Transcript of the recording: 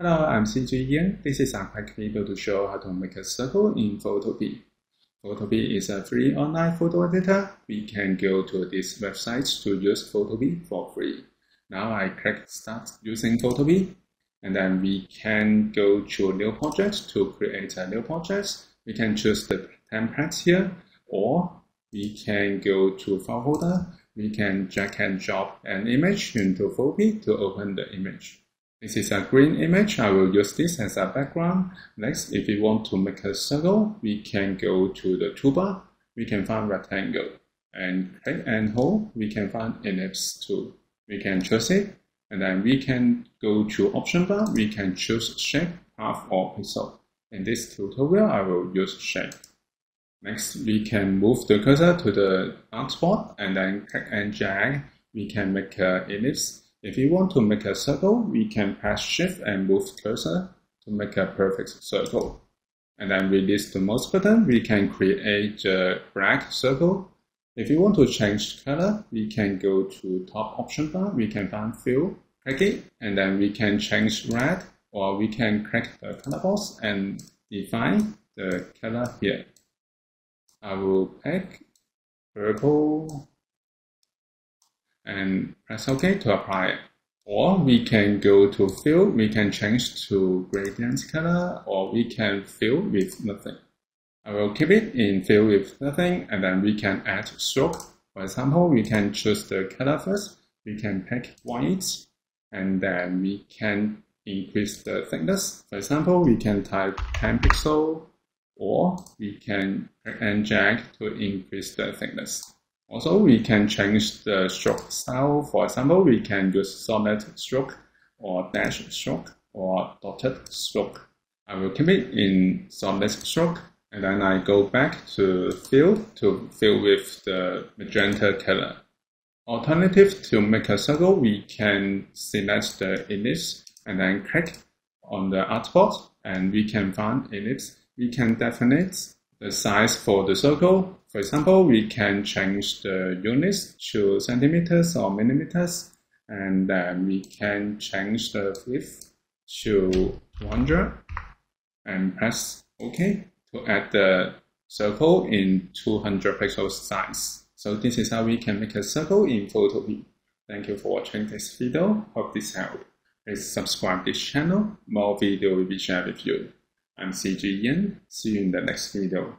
Hello, I'm CGian. This is a quick video to show how to make a circle in Photopea. Photopea is a free online photo editor. We can go to this website to use Photopea for free. Now I click Start using Photopea, and then we can go to New Project to create a new project. We can choose the template here, or we can go to File Folder. We can drag and drop an image into Photopea to open the image. This is a green image. I will use this as a background. Next, if we want to make a circle, we can go to the toolbar. We can find rectangle and click and hold. We can find ellipse too. We can choose it and then we can go to option bar. We can choose shape, path or pixel. In this tutorial, I will use shape. Next, we can move the cursor to the artboard and then click and drag. We can make an ellipse if we want to make a circle, we can press shift and move cursor to make a perfect circle. And then release the mouse button, we can create a black circle. If you want to change color, we can go to top option bar, we can find fill, click it, and then we can change red, or we can click the color box and define the color here. I will pick purple and press OK to apply it. Or we can go to fill, we can change to gradient color, or we can fill with nothing. I will keep it in fill with nothing, and then we can add stroke. For example, we can choose the color first. We can pick white, and then we can increase the thickness. For example, we can type 10 pixel, or we can and drag to increase the thickness. Also, we can change the stroke style. For example, we can use solid stroke or dash stroke or dotted stroke. I will keep it in solid stroke and then I go back to fill to fill with the magenta color. Alternative to make a circle, we can select the ellipse and then click on the artboard and we can find ellipse. We can definite the size for the circle for example, we can change the units to centimeters or millimeters, and then we can change the width to 200 and press OK to add the circle in 200 pixels size. So this is how we can make a circle in Photopea. Thank you for watching this video. Hope this helped. Please subscribe this channel. More video will be shared with you. I'm CGian. See you in the next video.